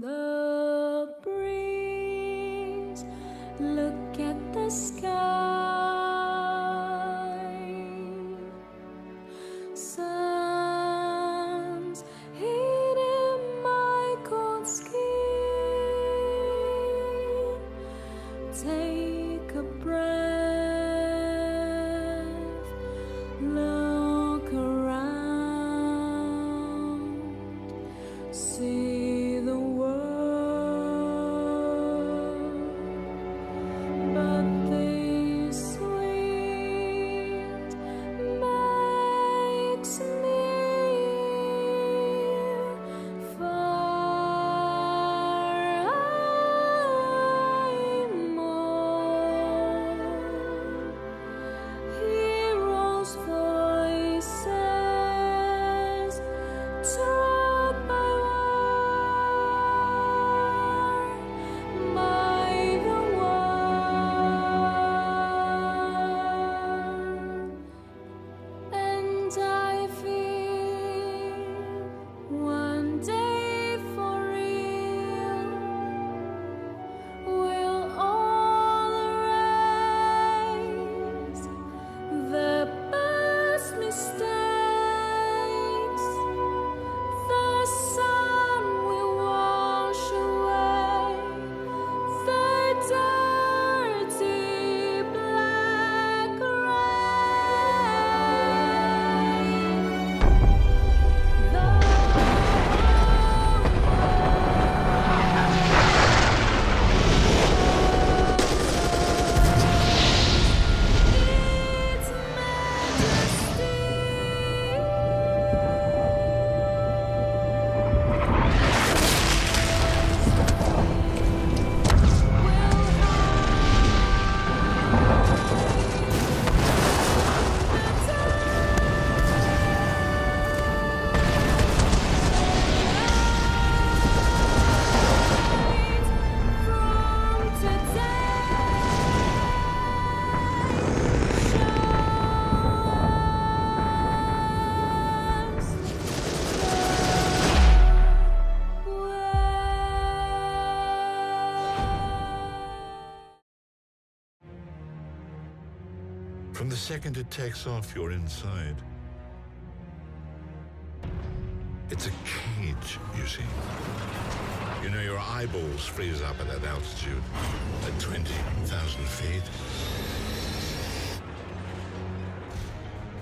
the breeze, look at the sky. Sun's heating my cold skin. Take a breath, look around. See From the second it takes off, you're inside. It's a cage, you see. You know, your eyeballs freeze up at that altitude, at 20,000 feet.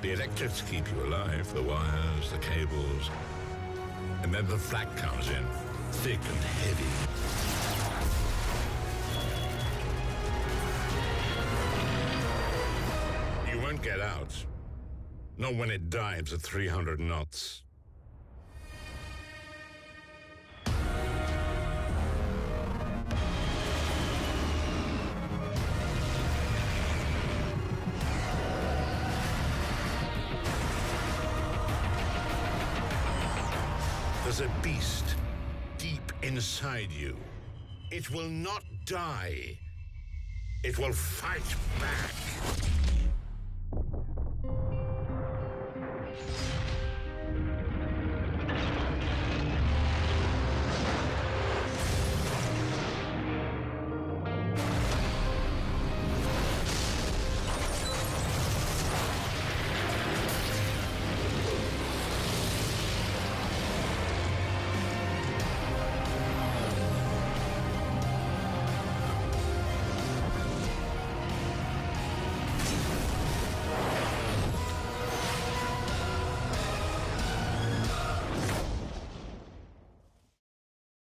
The electrics keep you alive, the wires, the cables. And then the flak comes in, thick and heavy. Get out. Not when it dives at 300 knots. There's a beast deep inside you. It will not die. It will fight back.